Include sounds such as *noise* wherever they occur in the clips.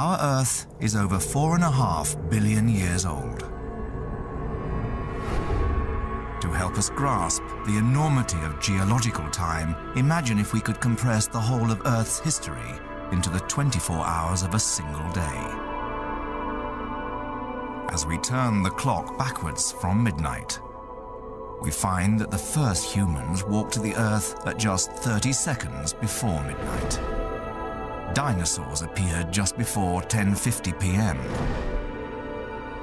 Our Earth is over four and a half billion years old. To help us grasp the enormity of geological time, imagine if we could compress the whole of Earth's history into the 24 hours of a single day. As we turn the clock backwards from midnight, we find that the first humans walked to the Earth at just 30 seconds before midnight. Dinosaurs appeared just before 10.50 p.m.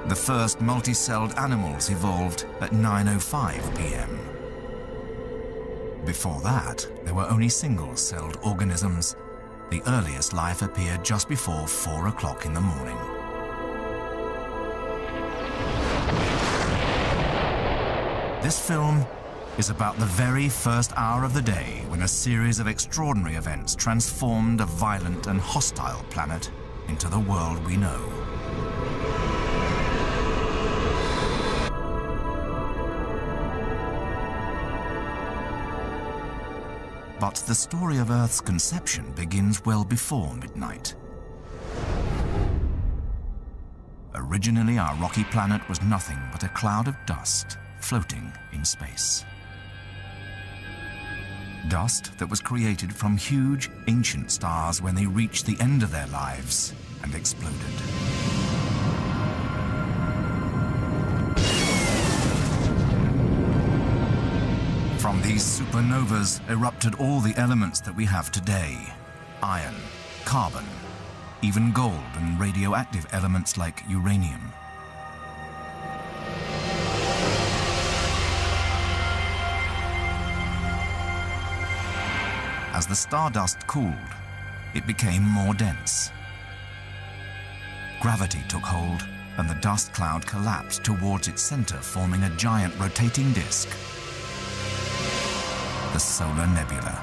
The first multi-celled animals evolved at 9.05 p.m. Before that, there were only single-celled organisms. The earliest life appeared just before 4 o'clock in the morning. This film is about the very first hour of the day when a series of extraordinary events transformed a violent and hostile planet into the world we know. But the story of Earth's conception begins well before midnight. Originally, our rocky planet was nothing but a cloud of dust floating in space. Dust that was created from huge, ancient stars when they reached the end of their lives and exploded. From these supernovas erupted all the elements that we have today. Iron, carbon, even gold and radioactive elements like uranium. As the stardust cooled, it became more dense. Gravity took hold and the dust cloud collapsed towards its center, forming a giant rotating disk, the Solar Nebula.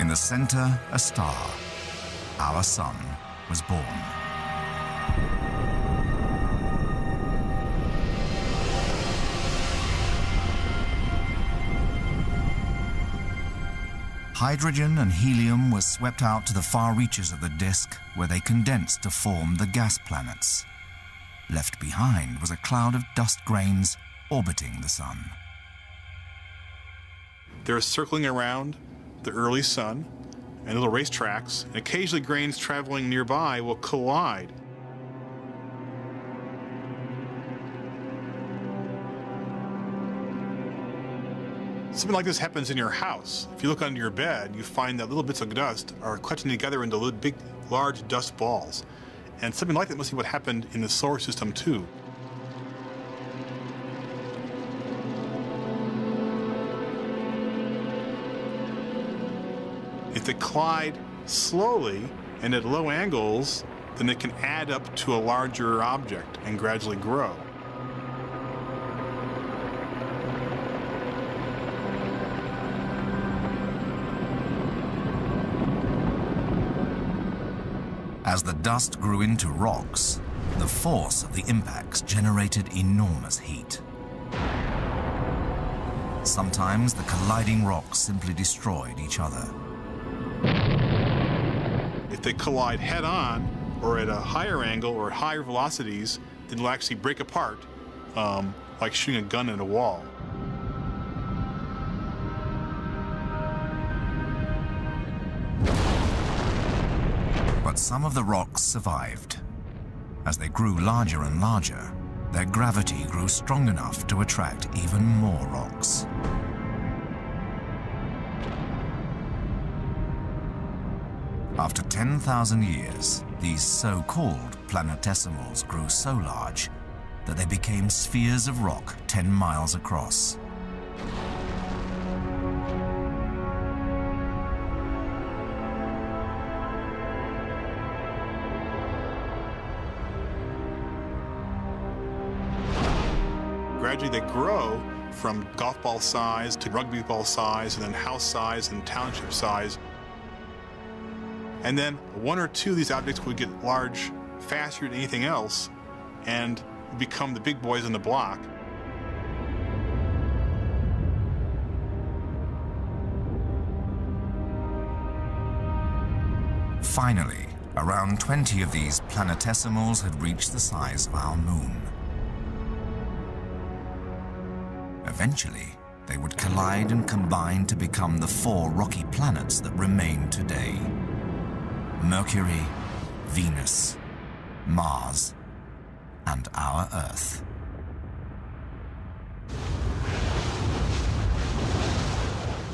In the center, a star. Our sun was born. Hydrogen and helium were swept out to the far reaches of the disk, where they condensed to form the gas planets. Left behind was a cloud of dust grains orbiting the sun. They're circling around the early sun and little racetracks, and occasionally grains traveling nearby will collide. Something like this happens in your house. If you look under your bed, you find that little bits of dust are clutching together into little big, large dust balls. And something like that must be what happened in the solar system too. If they collide slowly and at low angles, then they can add up to a larger object and gradually grow. As the dust grew into rocks, the force of the impacts generated enormous heat. Sometimes the colliding rocks simply destroyed each other. If they collide head on or at a higher angle or at higher velocities, then they'll actually break apart um, like shooting a gun at a wall. But some of the rocks survived. As they grew larger and larger, their gravity grew strong enough to attract even more rocks. After 10,000 years, these so-called planetesimals grew so large that they became spheres of rock 10 miles across. grow from golf ball size to rugby ball size and then house size and township size. And then one or two of these objects would get large faster than anything else and become the big boys in the block. Finally, around 20 of these planetesimals had reached the size of our moon. Eventually, they would collide and combine to become the four rocky planets that remain today. Mercury, Venus, Mars, and our Earth.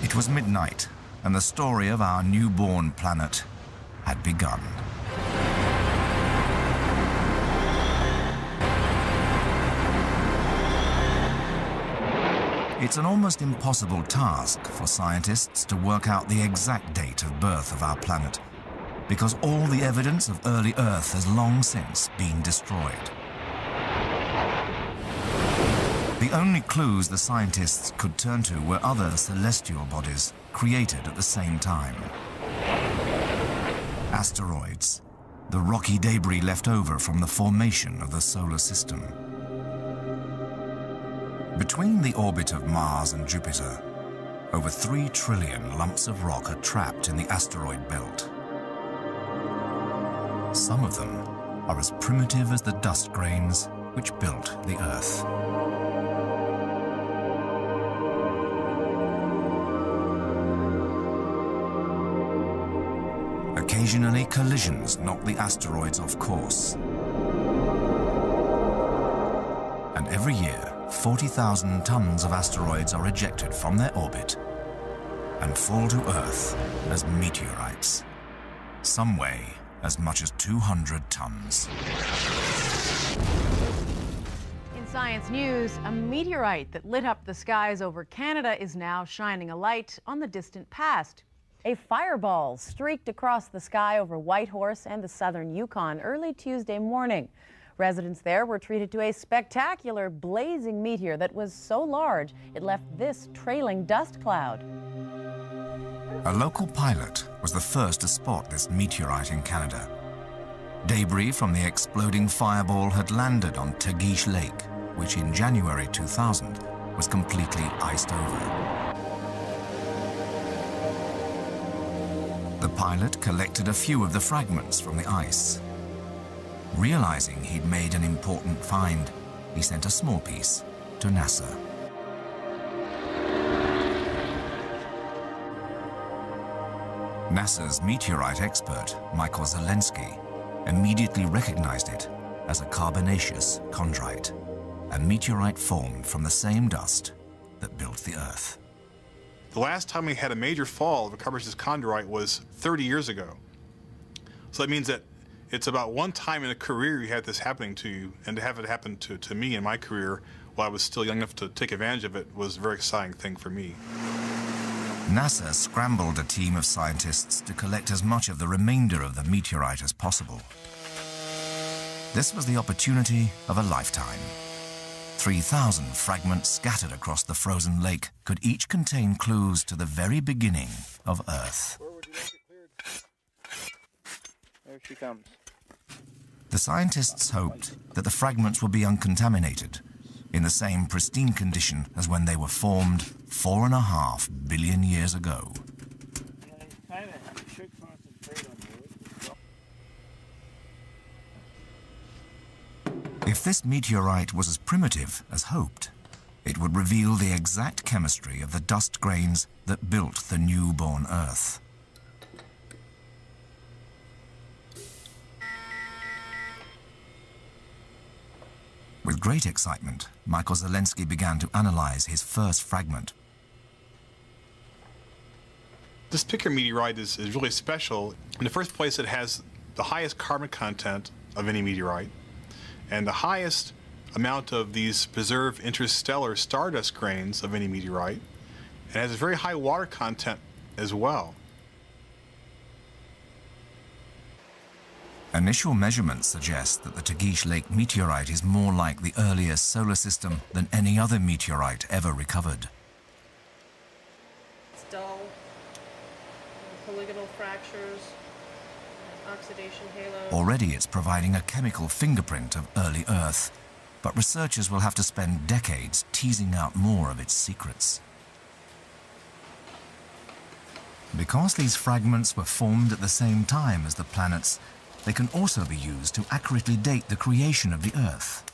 It was midnight, and the story of our newborn planet had begun. It's an almost impossible task for scientists to work out the exact date of birth of our planet, because all the evidence of early Earth has long since been destroyed. The only clues the scientists could turn to were other celestial bodies created at the same time. Asteroids, the rocky debris left over from the formation of the solar system. Between the orbit of Mars and Jupiter, over 3 trillion lumps of rock are trapped in the asteroid belt. Some of them are as primitive as the dust grains which built the Earth. Occasionally, collisions knock the asteroids off course. And every year, 40,000 tons of asteroids are ejected from their orbit and fall to Earth as meteorites. Some weigh as much as 200 tons. In Science News, a meteorite that lit up the skies over Canada is now shining a light on the distant past. A fireball streaked across the sky over Whitehorse and the southern Yukon early Tuesday morning. Residents there were treated to a spectacular blazing meteor that was so large it left this trailing dust cloud. A local pilot was the first to spot this meteorite in Canada. Debris from the exploding fireball had landed on Tagish Lake, which in January 2000 was completely iced over. The pilot collected a few of the fragments from the ice. Realizing he'd made an important find, he sent a small piece to NASA. NASA's meteorite expert, Michael Zolensky, immediately recognized it as a carbonaceous chondrite, a meteorite formed from the same dust that built the Earth. The last time we had a major fall of a carbonaceous chondrite was 30 years ago. So that means that it's about one time in a career you had this happening to you, and to have it happen to, to me in my career while I was still young enough to take advantage of it was a very exciting thing for me. NASA scrambled a team of scientists to collect as much of the remainder of the meteorite as possible. This was the opportunity of a lifetime. 3,000 fragments scattered across the frozen lake could each contain clues to the very beginning of Earth. There she comes. The scientists hoped that the fragments would be uncontaminated, in the same pristine condition as when they were formed four and a half billion years ago. If this meteorite was as primitive as hoped, it would reveal the exact chemistry of the dust grains that built the newborn Earth. With great excitement, Michael Zolensky began to analyze his first fragment. This Picker meteorite is, is really special. In the first place, it has the highest carbon content of any meteorite and the highest amount of these preserved interstellar stardust grains of any meteorite. It has a very high water content as well. Initial measurements suggest that the Tagish Lake meteorite is more like the earliest solar system than any other meteorite ever recovered. It's dull, polygonal fractures, oxidation halo. Already it's providing a chemical fingerprint of early Earth, but researchers will have to spend decades teasing out more of its secrets. Because these fragments were formed at the same time as the planets, they can also be used to accurately date the creation of the Earth.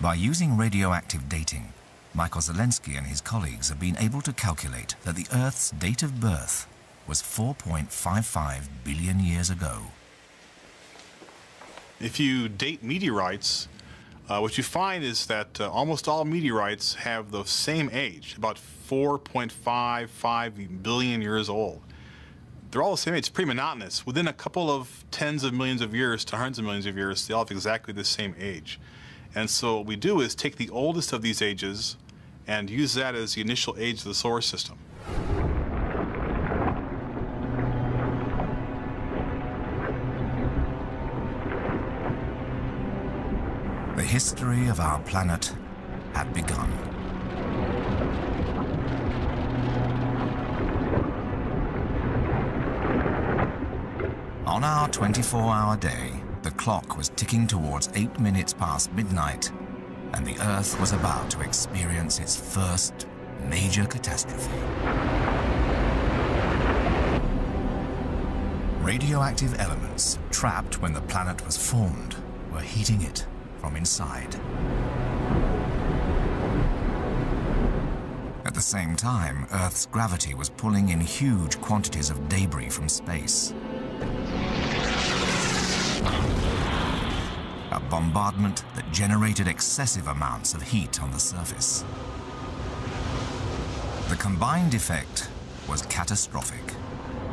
By using radioactive dating, Michael Zolensky and his colleagues have been able to calculate that the Earth's date of birth was 4.55 billion years ago. If you date meteorites, uh, what you find is that uh, almost all meteorites have the same age, about 4.55 billion years old. They're all the same age. It's pretty monotonous. Within a couple of tens of millions of years to hundreds of millions of years, they all have exactly the same age. And so what we do is take the oldest of these ages and use that as the initial age of the solar system. The history of our planet had begun. On our 24-hour day, the clock was ticking towards eight minutes past midnight, and the Earth was about to experience its first major catastrophe. Radioactive elements trapped when the planet was formed were heating it from inside. At the same time, Earth's gravity was pulling in huge quantities of debris from space. Bombardment that generated excessive amounts of heat on the surface. The combined effect was catastrophic.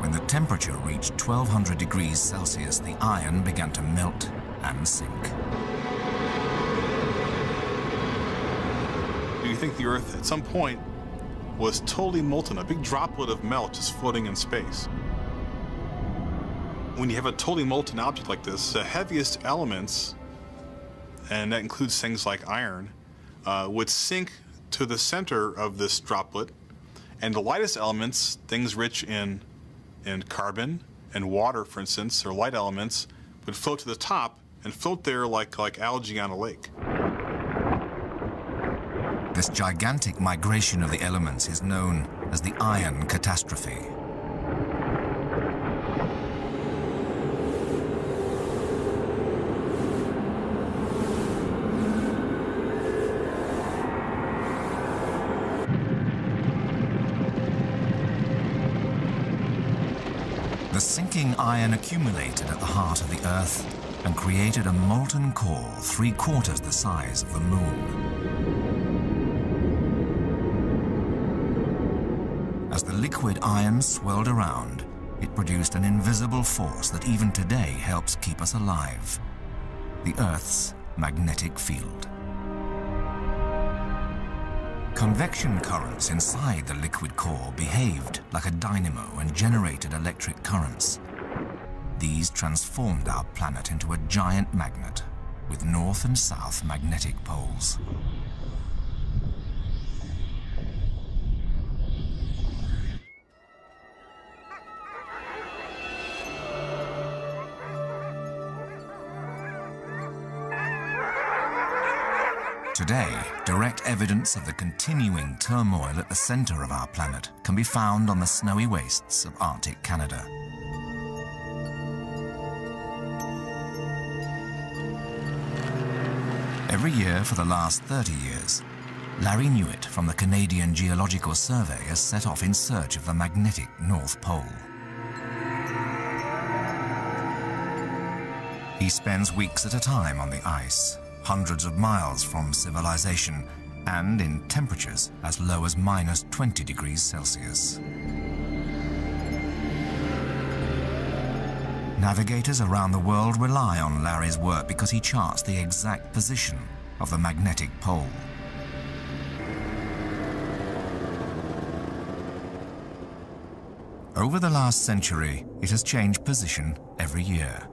When the temperature reached 1200 degrees Celsius, the iron began to melt and sink. Do you think the Earth at some point was totally molten, a big droplet of melt just floating in space? When you have a totally molten object like this, the heaviest elements and that includes things like iron, uh, would sink to the center of this droplet, and the lightest elements, things rich in, in carbon and water, for instance, or light elements, would float to the top and float there like, like algae on a lake. This gigantic migration of the elements is known as the iron catastrophe. Sinking iron accumulated at the heart of the Earth and created a molten core three quarters the size of the Moon. As the liquid iron swirled around, it produced an invisible force that even today helps keep us alive, the Earth's magnetic field. Convection currents inside the liquid core behaved like a dynamo and generated electric currents. These transformed our planet into a giant magnet with north and south magnetic poles. Today, direct evidence of the continuing turmoil at the center of our planet can be found on the snowy wastes of Arctic Canada. Every year for the last 30 years, Larry Newitt from the Canadian Geological Survey has set off in search of the magnetic North Pole. He spends weeks at a time on the ice, hundreds of miles from civilization, and in temperatures as low as minus 20 degrees Celsius. Navigators around the world rely on Larry's work because he charts the exact position of the magnetic pole. Over the last century, it has changed position every year.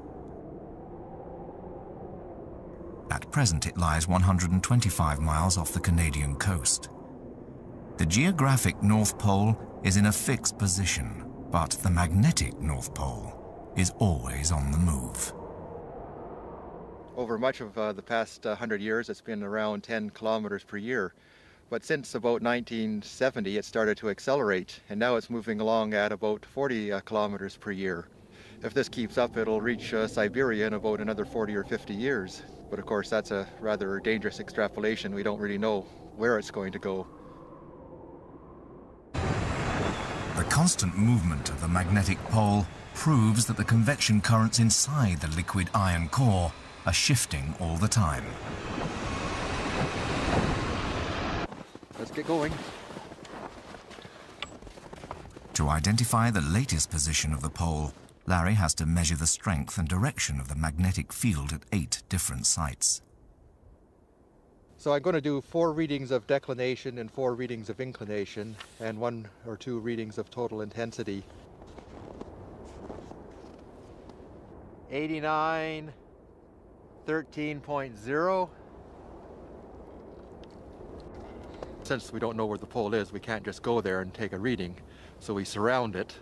Present, it lies 125 miles off the Canadian coast. The geographic North Pole is in a fixed position, but the magnetic North Pole is always on the move. Over much of uh, the past uh, 100 years, it's been around 10 kilometers per year. But since about 1970, it started to accelerate, and now it's moving along at about 40 uh, kilometers per year. If this keeps up, it'll reach uh, Siberia in about another 40 or 50 years. But of course, that's a rather dangerous extrapolation. We don't really know where it's going to go. The constant movement of the magnetic pole proves that the convection currents inside the liquid iron core are shifting all the time. Let's get going. To identify the latest position of the pole, Larry has to measure the strength and direction of the magnetic field at eight different sites. So I'm going to do four readings of declination and four readings of inclination and one or two readings of total intensity. 89, 13.0. Since we don't know where the pole is, we can't just go there and take a reading. So we surround it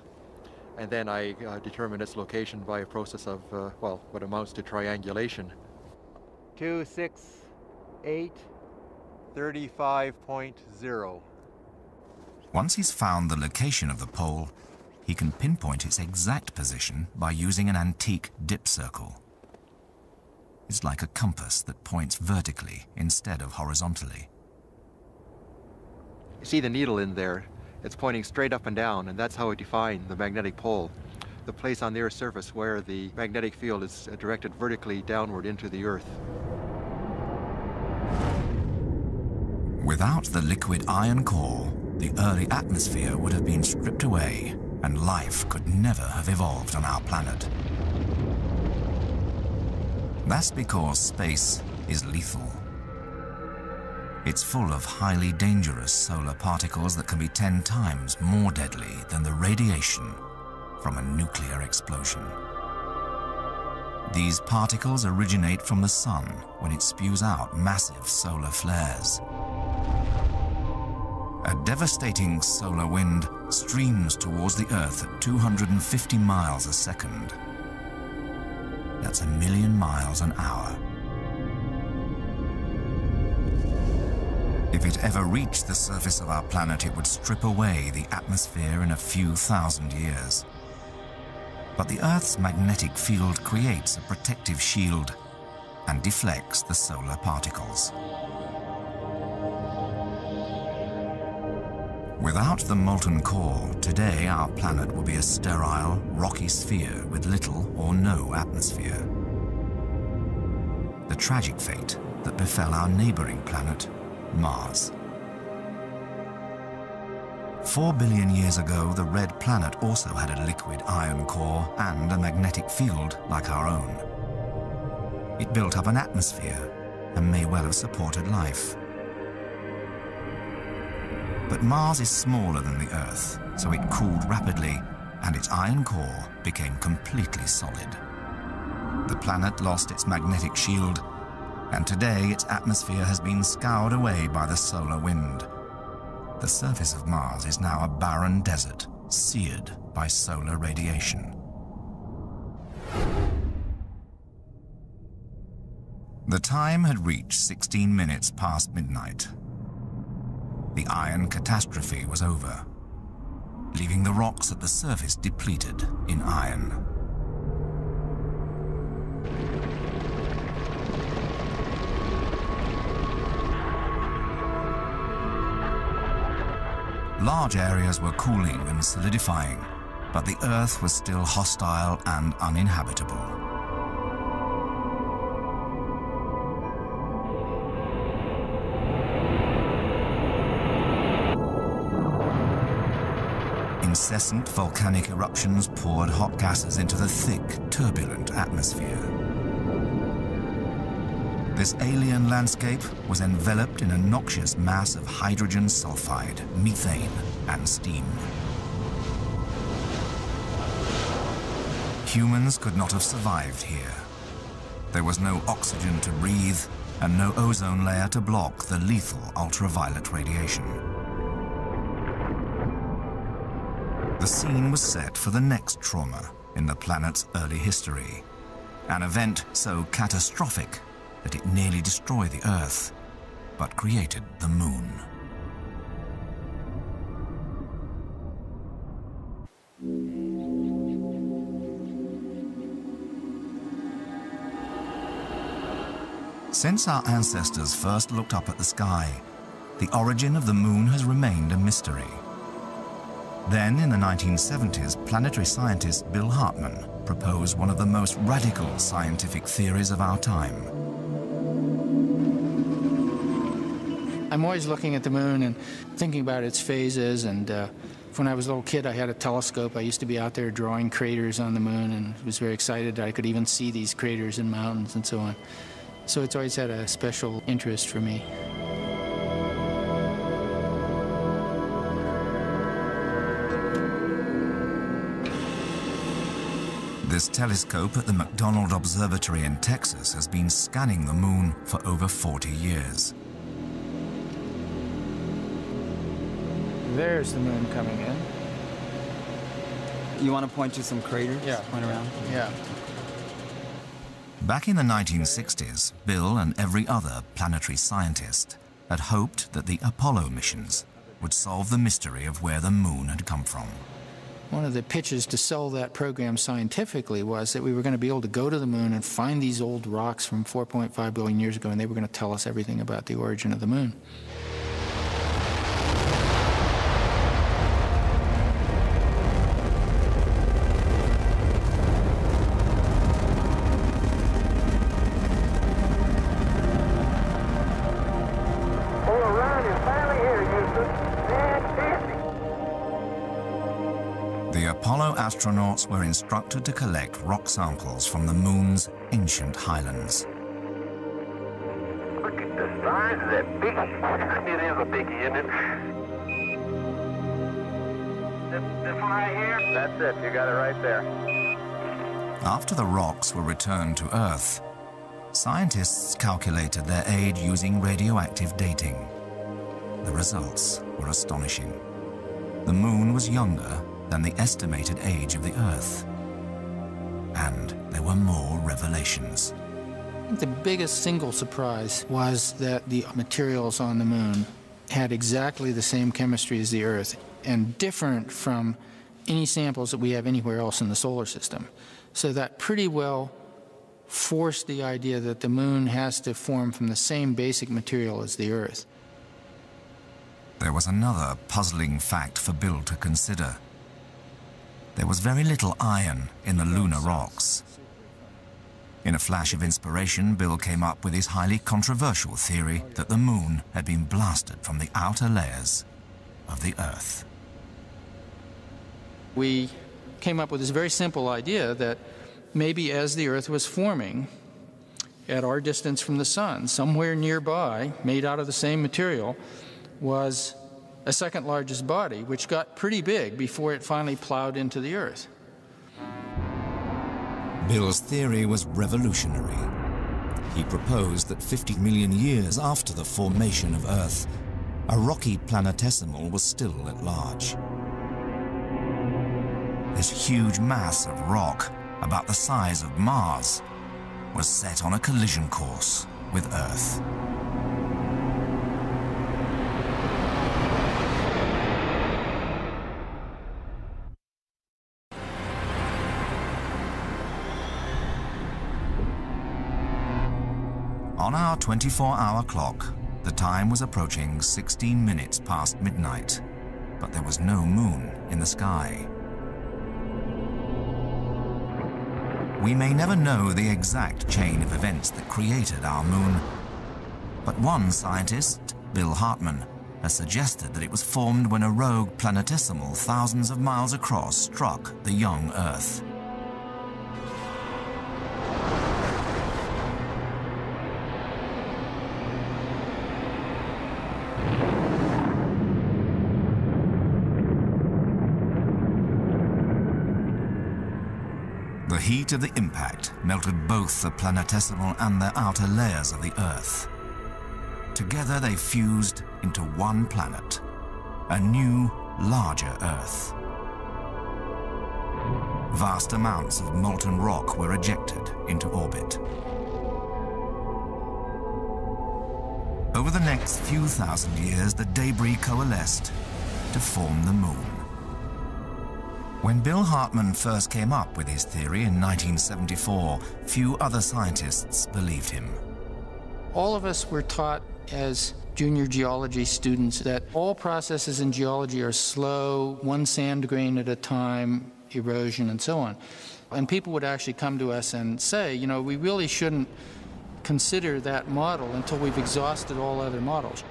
and then I uh, determine its location by a process of, uh, well, what amounts to triangulation. 2, 6, 8, 35.0. Once he's found the location of the pole, he can pinpoint its exact position by using an antique dip circle. It's like a compass that points vertically instead of horizontally. You see the needle in there? It's pointing straight up and down, and that's how we define the magnetic pole. The place on the Earth's surface where the magnetic field is uh, directed vertically downward into the Earth. Without the liquid iron core, the early atmosphere would have been stripped away and life could never have evolved on our planet. That's because space is lethal. It's full of highly dangerous solar particles that can be 10 times more deadly than the radiation from a nuclear explosion. These particles originate from the sun when it spews out massive solar flares. A devastating solar wind streams towards the Earth at 250 miles a second. That's a million miles an hour. If it ever reached the surface of our planet, it would strip away the atmosphere in a few thousand years. But the Earth's magnetic field creates a protective shield and deflects the solar particles. Without the molten core, today our planet would be a sterile, rocky sphere with little or no atmosphere. The tragic fate that befell our neighboring planet Mars. Four billion years ago, the red planet also had a liquid iron core and a magnetic field like our own. It built up an atmosphere and may well have supported life. But Mars is smaller than the Earth, so it cooled rapidly and its iron core became completely solid. The planet lost its magnetic shield and today its atmosphere has been scoured away by the solar wind. The surface of Mars is now a barren desert, seared by solar radiation. The time had reached 16 minutes past midnight. The iron catastrophe was over, leaving the rocks at the surface depleted in iron. Large areas were cooling and solidifying, but the Earth was still hostile and uninhabitable. Incessant volcanic eruptions poured hot gases into the thick, turbulent atmosphere. This alien landscape was enveloped in a noxious mass of hydrogen sulfide, methane, and steam. Humans could not have survived here. There was no oxygen to breathe and no ozone layer to block the lethal ultraviolet radiation. The scene was set for the next trauma in the planet's early history, an event so catastrophic that it nearly destroyed the Earth, but created the Moon. Since our ancestors first looked up at the sky, the origin of the moon has remained a mystery. Then, in the 1970s, planetary scientist Bill Hartmann proposed one of the most radical scientific theories of our time. I'm always looking at the moon and thinking about its phases. And uh, when I was a little kid, I had a telescope. I used to be out there drawing craters on the moon and was very excited that I could even see these craters and mountains and so on. So it's always had a special interest for me. This telescope at the McDonald Observatory in Texas has been scanning the moon for over 40 years. There's the moon coming in. You want to point to some craters? Yeah. Point around? Yeah. Back in the 1960s, Bill and every other planetary scientist had hoped that the Apollo missions would solve the mystery of where the moon had come from. One of the pitches to sell that program scientifically was that we were going to be able to go to the moon and find these old rocks from 4.5 billion years ago, and they were going to tell us everything about the origin of the moon. Astronauts were instructed to collect rock samples from the moon's ancient highlands. Look at the size of that biggie. *laughs* it is a biggie, isn't it? This, this one right here? That's it. You got it right there. After the rocks were returned to Earth, scientists calculated their age using radioactive dating. The results were astonishing. The moon was younger than the estimated age of the Earth. And there were more revelations. The biggest single surprise was that the materials on the moon had exactly the same chemistry as the Earth and different from any samples that we have anywhere else in the solar system. So that pretty well forced the idea that the moon has to form from the same basic material as the Earth. There was another puzzling fact for Bill to consider there was very little iron in the lunar rocks. In a flash of inspiration, Bill came up with his highly controversial theory that the moon had been blasted from the outer layers of the Earth. We came up with this very simple idea that maybe as the Earth was forming, at our distance from the Sun, somewhere nearby, made out of the same material, was a second largest body, which got pretty big before it finally plowed into the Earth. Bill's theory was revolutionary. He proposed that 50 million years after the formation of Earth, a rocky planetesimal was still at large. This huge mass of rock, about the size of Mars, was set on a collision course with Earth. Our 24-hour clock, the time was approaching 16 minutes past midnight, but there was no moon in the sky. We may never know the exact chain of events that created our moon, but one scientist, Bill Hartmann, has suggested that it was formed when a rogue planetesimal thousands of miles across struck the young Earth. Of the impact melted both the planetesimal and the outer layers of the Earth. Together they fused into one planet, a new, larger Earth. Vast amounts of molten rock were ejected into orbit. Over the next few thousand years, the debris coalesced to form the Moon. When Bill Hartmann first came up with his theory in 1974, few other scientists believed him. All of us were taught as junior geology students that all processes in geology are slow, one sand grain at a time, erosion, and so on. And people would actually come to us and say, you know, we really shouldn't consider that model until we've exhausted all other models.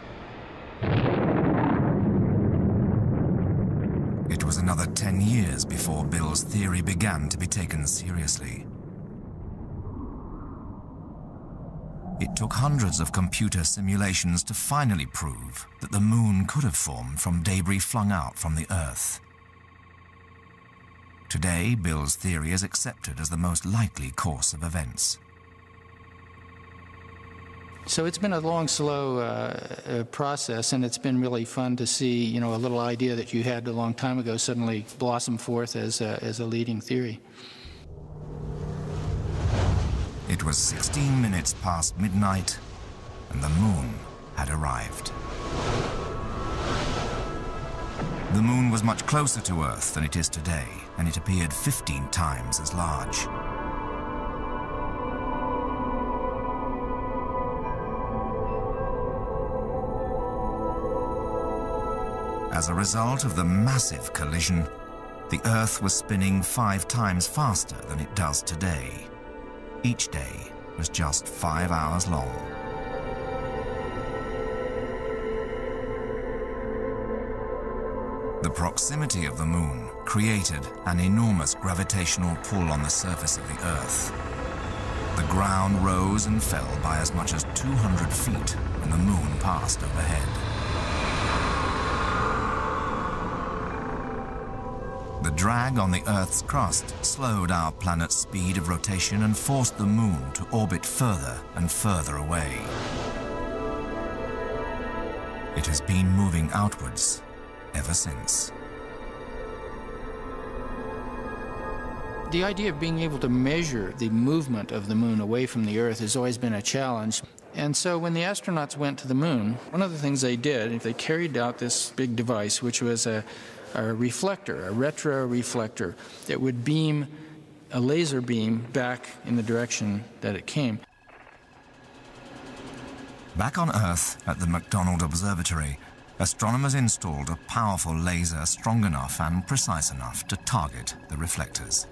It was another 10 years before Bill's theory began to be taken seriously. It took hundreds of computer simulations to finally prove that the moon could have formed from debris flung out from the Earth. Today, Bill's theory is accepted as the most likely course of events. So it's been a long, slow uh, uh, process, and it's been really fun to see, you know, a little idea that you had a long time ago suddenly blossom forth as a, as a leading theory. It was 16 minutes past midnight, and the moon had arrived. The moon was much closer to Earth than it is today, and it appeared 15 times as large. As a result of the massive collision, the Earth was spinning five times faster than it does today. Each day was just five hours long. The proximity of the moon created an enormous gravitational pull on the surface of the Earth. The ground rose and fell by as much as 200 feet when the moon passed overhead. The drag on the Earth's crust slowed our planet's speed of rotation and forced the Moon to orbit further and further away. It has been moving outwards ever since. The idea of being able to measure the movement of the moon away from the Earth has always been a challenge. And so when the astronauts went to the moon, one of the things they did, they carried out this big device, which was a a reflector, a retroreflector that would beam a laser beam back in the direction that it came. Back on Earth at the McDonald Observatory, astronomers installed a powerful laser strong enough and precise enough to target the reflectors.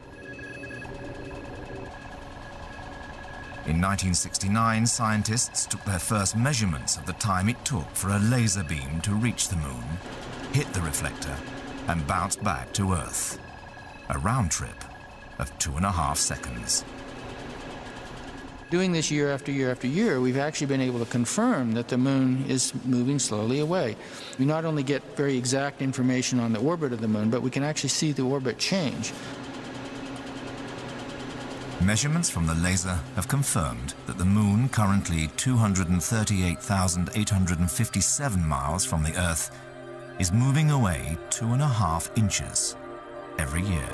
In 1969, scientists took their first measurements of the time it took for a laser beam to reach the moon, hit the reflector, and bounced back to Earth. A round trip of two and a half seconds. Doing this year after year after year, we've actually been able to confirm that the moon is moving slowly away. We not only get very exact information on the orbit of the moon, but we can actually see the orbit change. Measurements from the laser have confirmed that the moon, currently 238,857 miles from the Earth, is moving away two and a half inches every year.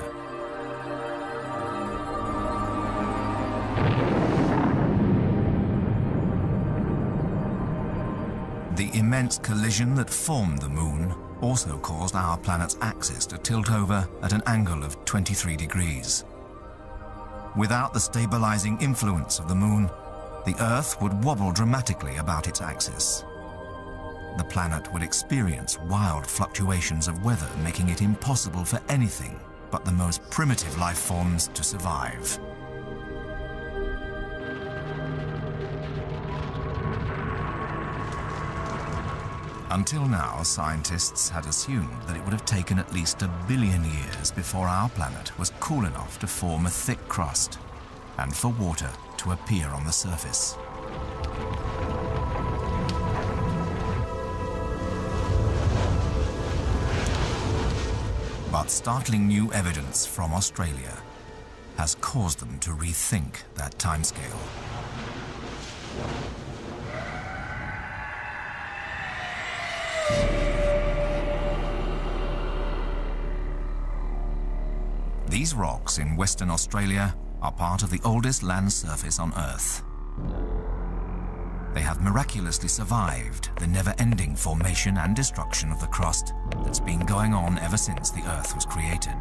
The immense collision that formed the moon also caused our planet's axis to tilt over at an angle of 23 degrees. Without the stabilizing influence of the moon, the Earth would wobble dramatically about its axis, the planet would experience wild fluctuations of weather, making it impossible for anything but the most primitive life forms to survive. Until now, scientists had assumed that it would have taken at least a billion years before our planet was cool enough to form a thick crust and for water to appear on the surface. But startling new evidence from Australia has caused them to rethink that timescale. These rocks in Western Australia are part of the oldest land surface on Earth. They have miraculously survived the never-ending formation and destruction of the crust that's been going on ever since the Earth was created.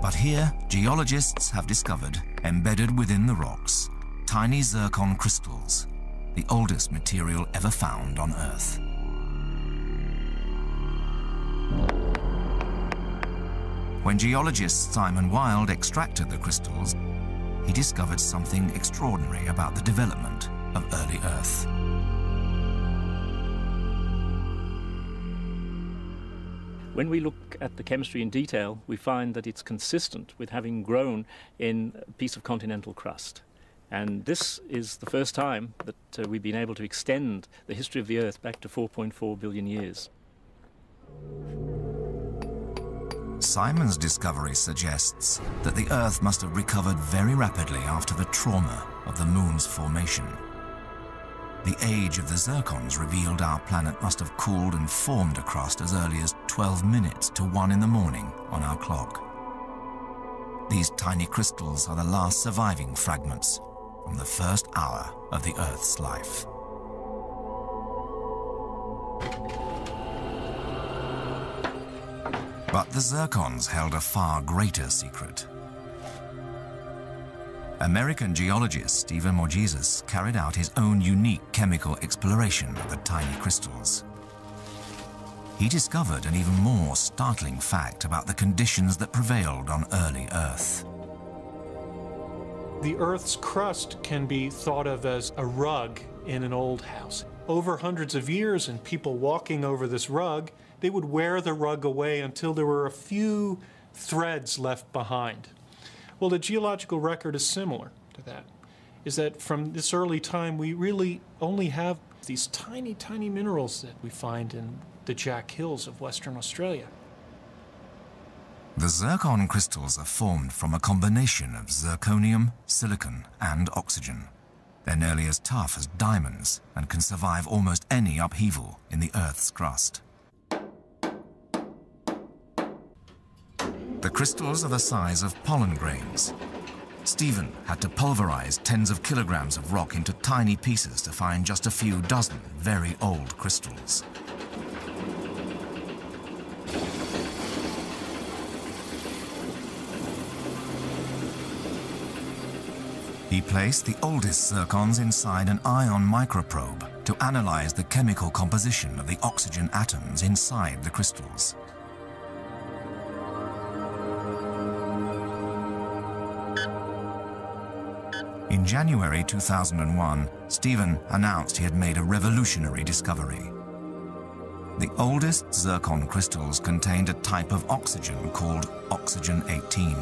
But here, geologists have discovered, embedded within the rocks, tiny zircon crystals, the oldest material ever found on Earth. When geologist Simon Wilde extracted the crystals, he discovered something extraordinary about the development of early Earth. When we look at the chemistry in detail, we find that it's consistent with having grown in a piece of continental crust. And this is the first time that uh, we've been able to extend the history of the Earth back to 4.4 billion years. Simon's discovery suggests that the Earth must have recovered very rapidly after the trauma of the Moon's formation. The age of the zircons revealed our planet must have cooled and formed a crust as early as 12 minutes to 1 in the morning on our clock. These tiny crystals are the last surviving fragments from the first hour of the Earth's life. But the zircons held a far greater secret. American geologist Stephen Mojzsis carried out his own unique chemical exploration of the tiny crystals. He discovered an even more startling fact about the conditions that prevailed on early Earth. The Earth's crust can be thought of as a rug in an old house. Over hundreds of years and people walking over this rug, they would wear the rug away until there were a few threads left behind. Well, the geological record is similar to that, is that from this early time, we really only have these tiny, tiny minerals that we find in the Jack Hills of Western Australia. The zircon crystals are formed from a combination of zirconium, silicon, and oxygen. They're nearly as tough as diamonds and can survive almost any upheaval in the Earth's crust. The crystals are the size of pollen grains. Stephen had to pulverize tens of kilograms of rock into tiny pieces to find just a few dozen very old crystals. He placed the oldest zircons inside an ion microprobe to analyze the chemical composition of the oxygen atoms inside the crystals. In January 2001, Stephen announced he had made a revolutionary discovery. The oldest zircon crystals contained a type of oxygen called oxygen 18.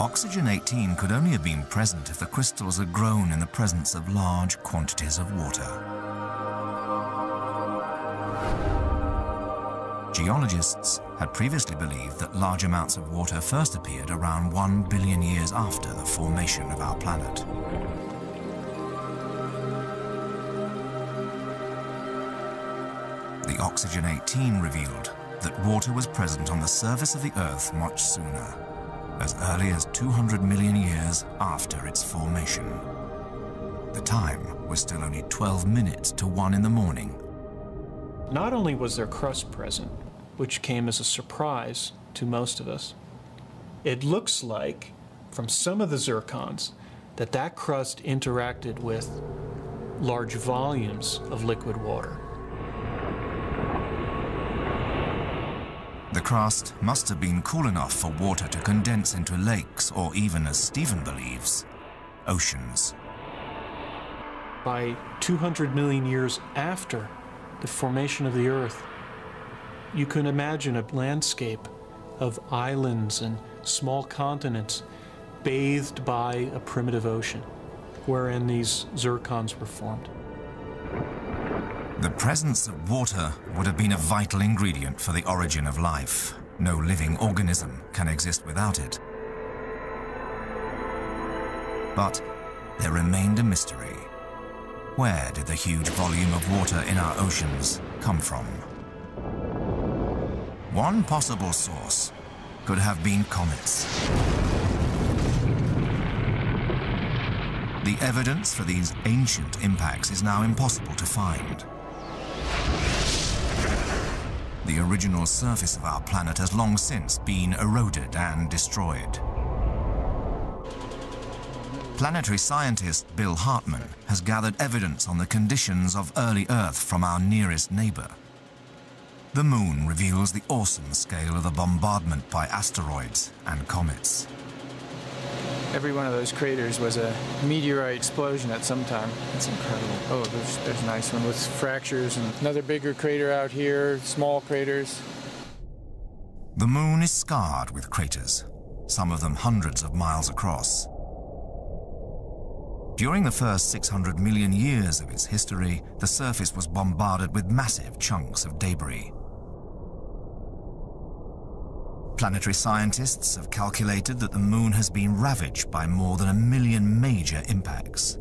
Oxygen 18 could only have been present if the crystals had grown in the presence of large quantities of water. Geologists had previously believed that large amounts of water first appeared around one billion years after the formation of our planet. The oxygen 18 revealed that water was present on the surface of the Earth much sooner, as early as 200 million years after its formation. The time was still only 12 minutes to 1 in the morning. Not only was there crust present, which came as a surprise to most of us. It looks like, from some of the zircons, that that crust interacted with large volumes of liquid water. The crust must have been cool enough for water to condense into lakes or even, as Stephen believes, oceans. By 200 million years after the formation of the Earth, you can imagine a landscape of islands and small continents bathed by a primitive ocean wherein these zircons were formed. The presence of water would have been a vital ingredient for the origin of life. No living organism can exist without it. But there remained a mystery. Where did the huge volume of water in our oceans come from? One possible source could have been comets. The evidence for these ancient impacts is now impossible to find. The original surface of our planet has long since been eroded and destroyed. Planetary scientist Bill Hartmann has gathered evidence on the conditions of early Earth from our nearest neighbor. The moon reveals the awesome scale of the bombardment by asteroids and comets. Every one of those craters was a meteorite explosion at some time. It's incredible. Oh, there's, there's a nice one with fractures and another bigger crater out here, small craters. The moon is scarred with craters, some of them hundreds of miles across. During the first 600 million years of its history, the surface was bombarded with massive chunks of debris. Planetary scientists have calculated that the moon has been ravaged by more than a million major impacts.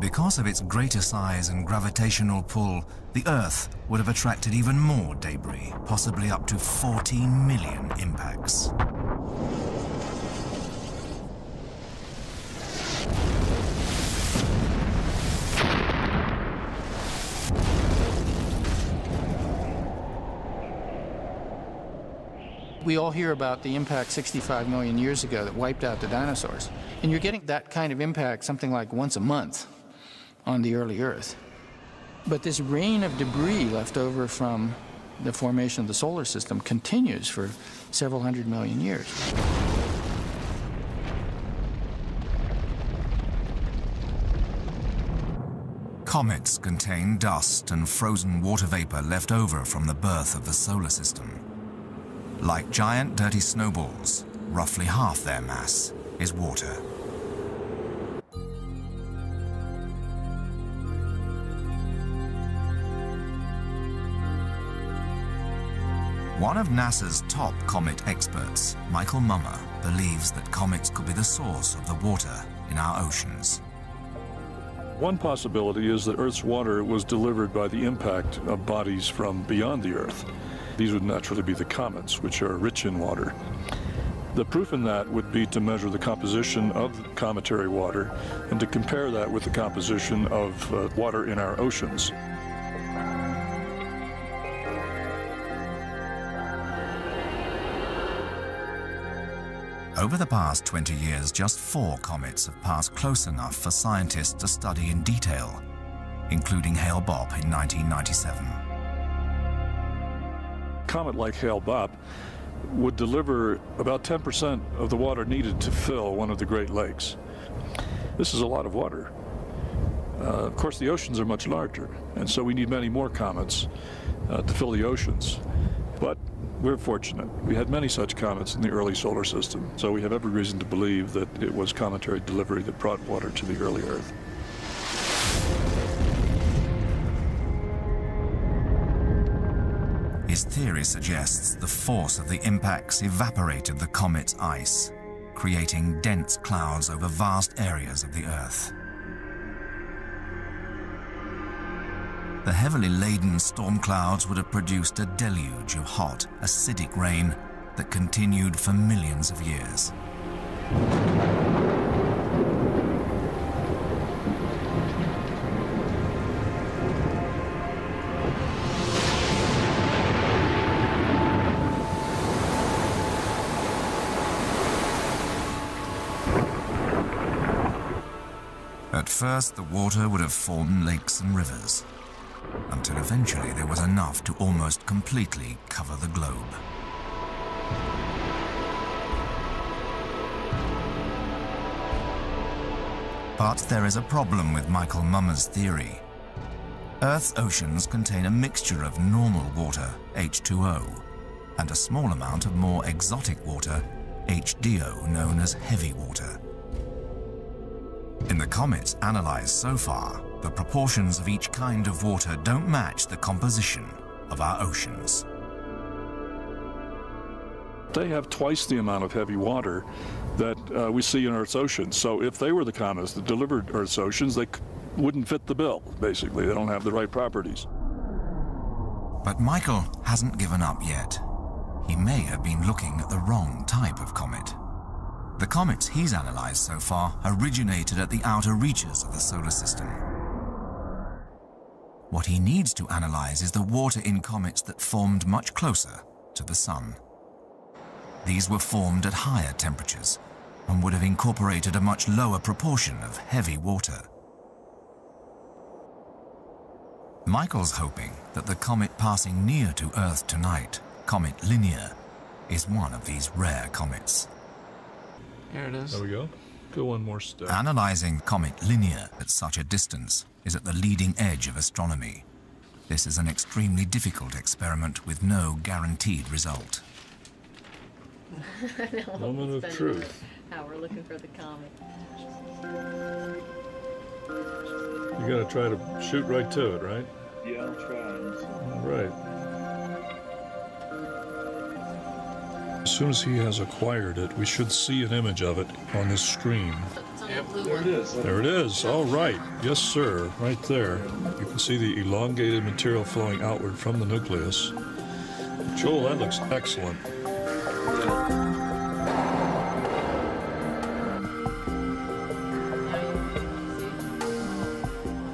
Because of its greater size and gravitational pull, the Earth would have attracted even more debris, possibly up to 14 million impacts. We all hear about the impact 65 million years ago that wiped out the dinosaurs. And you're getting that kind of impact something like once a month on the early Earth. But this rain of debris left over from the formation of the solar system continues for several hundred million years. Comets contain dust and frozen water vapor left over from the birth of the solar system. Like giant dirty snowballs, roughly half their mass is water. One of NASA's top comet experts, Michael Mumma, believes that comets could be the source of the water in our oceans. One possibility is that Earth's water was delivered by the impact of bodies from beyond the Earth. These would naturally be the comets, which are rich in water. The proof in that would be to measure the composition of cometary water and to compare that with the composition of uh, water in our oceans. Over the past 20 years, just four comets have passed close enough for scientists to study in detail, including Hale-Bopp in 1997 comet like Hale-Bopp would deliver about 10% of the water needed to fill one of the Great Lakes. This is a lot of water. Uh, of course, the oceans are much larger, and so we need many more comets uh, to fill the oceans. But we're fortunate. We had many such comets in the early solar system, so we have every reason to believe that it was cometary delivery that brought water to the early Earth. Theory suggests the force of the impacts evaporated the comet's ice, creating dense clouds over vast areas of the Earth. The heavily laden storm clouds would have produced a deluge of hot, acidic rain that continued for millions of years. First, the water would have formed lakes and rivers, until eventually there was enough to almost completely cover the globe. But there is a problem with Michael Mumma's theory. Earth's oceans contain a mixture of normal water, H2O, and a small amount of more exotic water, HDO, known as heavy water. In the comets analyzed so far, the proportions of each kind of water don't match the composition of our oceans. They have twice the amount of heavy water that uh, we see in Earth's oceans. So if they were the comets that delivered Earth's oceans, they wouldn't fit the bill, basically. They don't have the right properties. But Michael hasn't given up yet. He may have been looking at the wrong type of comet. The comets he's analyzed so far originated at the outer reaches of the solar system. What he needs to analyze is the water in comets that formed much closer to the Sun. these were formed at higher temperatures and would have incorporated a much lower proportion of heavy water. Michael's hoping that the comet passing near to Earth tonight, Comet Linear, is one of these rare comets. Here it is. There we go. Go one more step. Analyzing Comet Linear at such a distance is at the leading edge of astronomy. This is an extremely difficult experiment with no guaranteed result. *laughs* Moment of truth. How we're looking for the comet. You gotta try to shoot right to it, right? Yeah, I'll try. All right. As soon as he has acquired it, we should see an image of it on this screen. Yep, there it is. There it is. All right. Yes, sir. Right there. You can see the elongated material flowing outward from the nucleus. Joel, that looks excellent.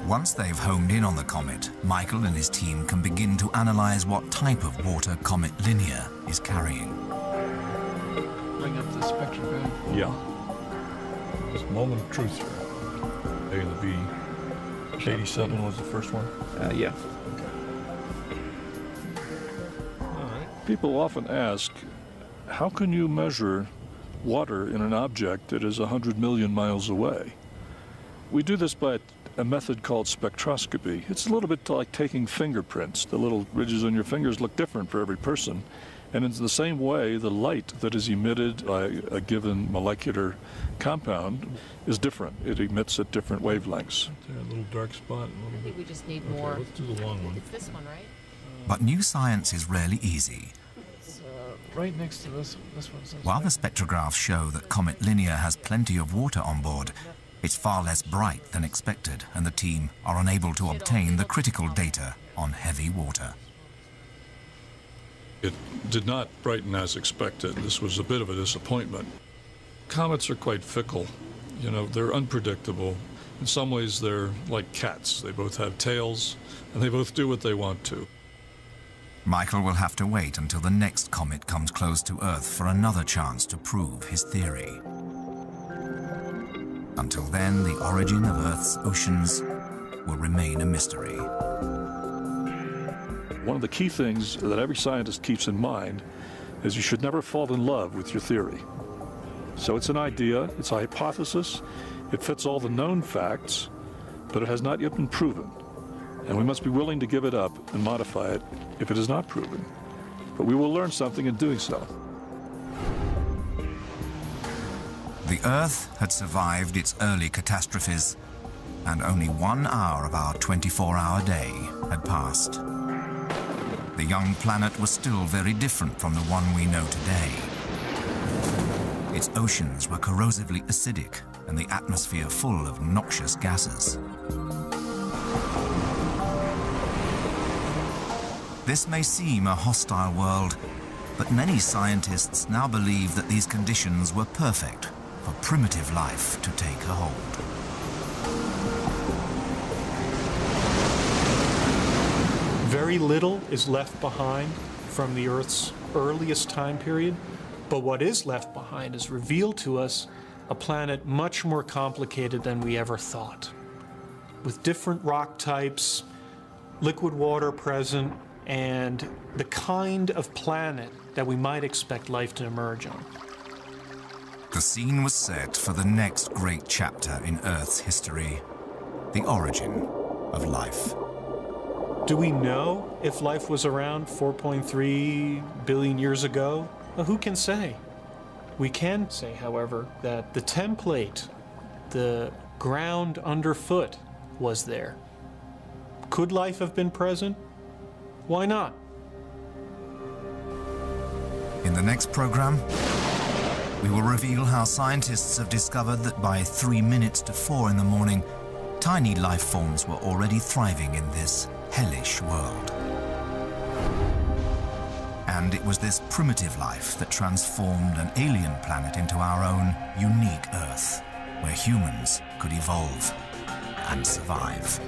Once they've homed in on the comet, Michael and his team can begin to analyze what type of water Comet Linear is carrying. Bring up the spectrograph. Yeah. This moment of truth here. A and the B. 87 was the first one? Uh, yeah. People often ask, how can you measure water in an object that is 100 million miles away? We do this by a method called spectroscopy. It's a little bit like taking fingerprints. The little ridges on your fingers look different for every person. And in the same way, the light that is emitted by a given molecular compound is different. It emits at different wavelengths. There, a little dark spot. I think we just need Okay, more. let's do the long one. It's this one, right? But new science is rarely easy. It's uh, right next to this. This one's. While the spectrographs show that Comet Linear has plenty of water on board, it's far less bright than expected, and the team are unable to obtain the critical data on heavy water. It did not brighten as expected. This was a bit of a disappointment. Comets are quite fickle. You know, they're unpredictable. In some ways, they're like cats. They both have tails, and they both do what they want to. Michael will have to wait until the next comet comes close to Earth for another chance to prove his theory. Until then, the origin of Earth's oceans will remain a mystery. One of the key things that every scientist keeps in mind is you should never fall in love with your theory. So it's an idea, it's a hypothesis, it fits all the known facts, but it has not yet been proven. And we must be willing to give it up and modify it if it is not proven. But we will learn something in doing so. The Earth had survived its early catastrophes, and only one hour of our 24-hour day had passed. The young planet was still very different from the one we know today. Its oceans were corrosively acidic, and the atmosphere full of noxious gases. This may seem a hostile world, but many scientists now believe that these conditions were perfect for primitive life to take a hold. Very little is left behind from the Earth's earliest time period, but what is left behind is revealed to us a planet much more complicated than we ever thought, with different rock types, liquid water present, and the kind of planet that we might expect life to emerge on. The scene was set for the next great chapter in Earth's history the origin of life. Do we know if life was around 4.3 billion years ago? Well, who can say? We can say, however, that the template, the ground underfoot, was there. Could life have been present? Why not? In the next program, we will reveal how scientists have discovered that by three minutes to four in the morning, tiny life forms were already thriving in this hellish world. And it was this primitive life that transformed an alien planet into our own unique Earth, where humans could evolve and survive.